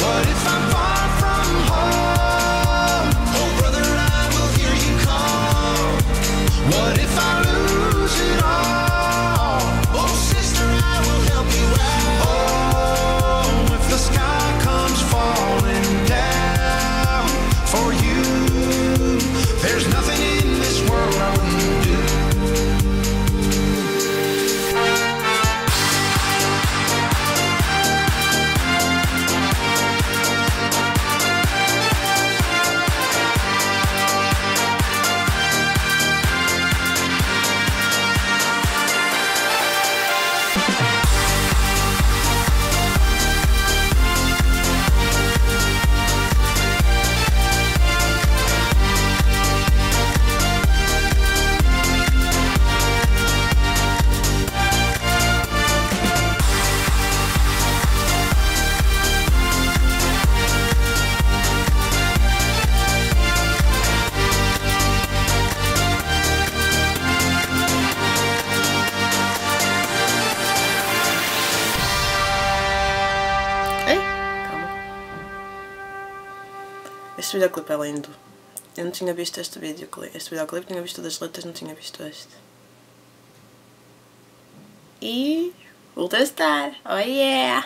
What if I'm Este videoclipe é lindo. Eu não tinha visto este videoclipe. Este videoclipe tinha visto das letras, não tinha visto este. E... Vou testar! Oh yeah!